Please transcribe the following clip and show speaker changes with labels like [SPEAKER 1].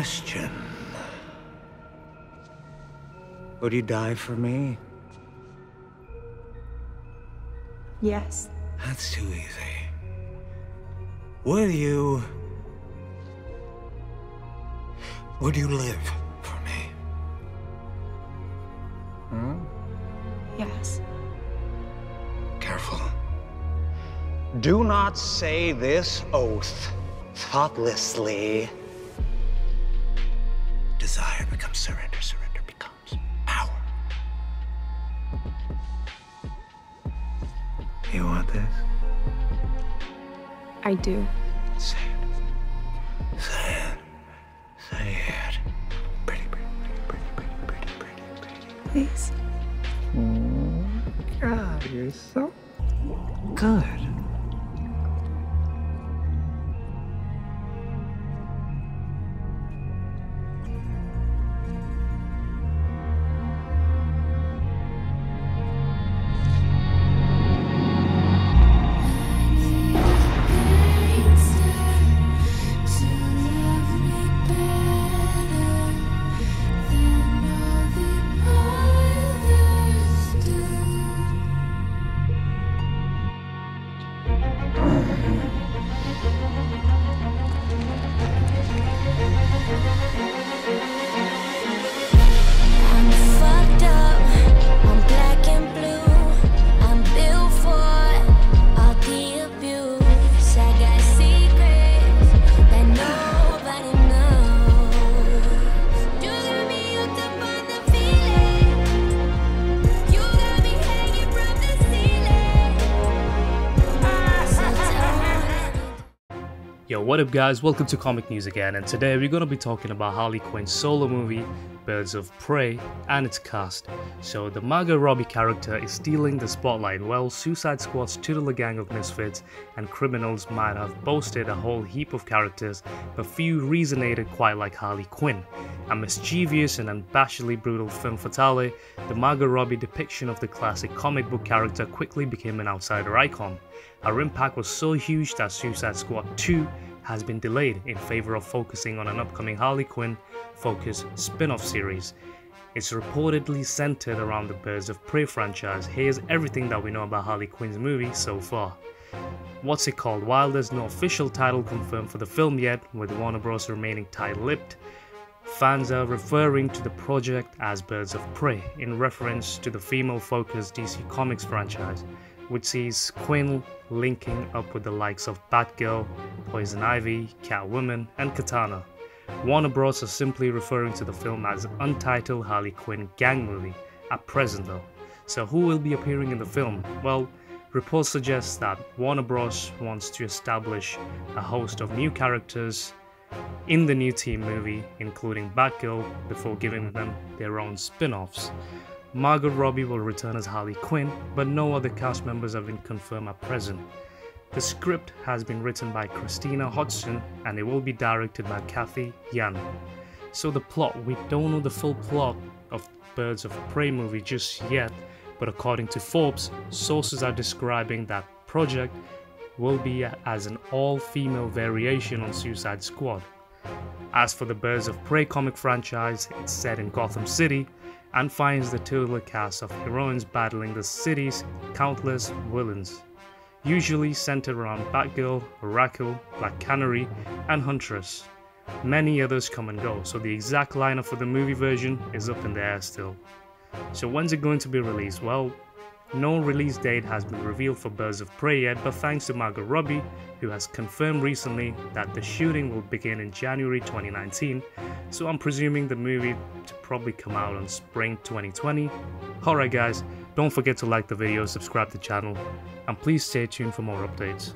[SPEAKER 1] question. Would you die for me?
[SPEAKER 2] Yes.
[SPEAKER 1] That's too easy. Will you... Would you live for me? Hmm?
[SPEAKER 2] Yes.
[SPEAKER 1] Careful. Do not say this oath thoughtlessly. Desire becomes surrender, surrender becomes power. You want this?
[SPEAKER 2] I do.
[SPEAKER 1] Say it. Say it. Say it. Pretty, pretty, pretty, pretty, pretty, pretty, pretty, pretty.
[SPEAKER 2] Please.
[SPEAKER 1] God, you're so good.
[SPEAKER 3] Yo, what up guys? Welcome to Comic News again, and today we're gonna be talking about Harley Quinn's solo movie, Birds of Prey, and its cast. So the Margot Robbie character is stealing the spotlight while Suicide Squad's titular gang of misfits and criminals might have boasted a whole heap of characters, but few resonated quite like Harley Quinn. A mischievous and unabashedly brutal femme fatale, the Margot Robbie depiction of the classic comic book character quickly became an outsider icon. Her impact was so huge that Suicide Squad 2 has been delayed in favor of focusing on an upcoming Harley Quinn focused spin off series. It's reportedly centered around the Birds of Prey franchise. Here's everything that we know about Harley Quinn's movie so far. What's it called? While there's no official title confirmed for the film yet, with Warner Bros. remaining tight lipped, fans are referring to the project as Birds of Prey in reference to the female focused DC Comics franchise, which sees Quinn linking up with the likes of Batgirl, Poison Ivy, Catwoman, and Katana. Warner Bros. are simply referring to the film as Untitled Harley Quinn Gang Movie at present though. So who will be appearing in the film? Well, reports suggest that Warner Bros. wants to establish a host of new characters in the new team movie, including Batgirl, before giving them their own spin offs. Margot Robbie will return as Harley Quinn, but no other cast members have been confirmed at present. The script has been written by Christina Hodson and it will be directed by Cathy Yan. So the plot, we don't know the full plot of Birds of Prey movie just yet, but according to Forbes, sources are describing that project will be as an all-female variation on Suicide Squad. As for the Birds of Prey comic franchise, it's set in Gotham City and finds the titular cast of heroines battling the city's countless villains, usually centered around Batgirl, Oracle, Black Canary, and Huntress. Many others come and go, so the exact lineup for the movie version is up in the air still. So when's it going to be released? Well, no release date has been revealed for Birds of Prey yet, but thanks to Margot Robbie, who has confirmed recently that the shooting will begin in January 2019, so I'm presuming the movie to probably come out on spring 2020. Alright guys, don't forget to like the video, subscribe to the channel, and please stay tuned for more updates.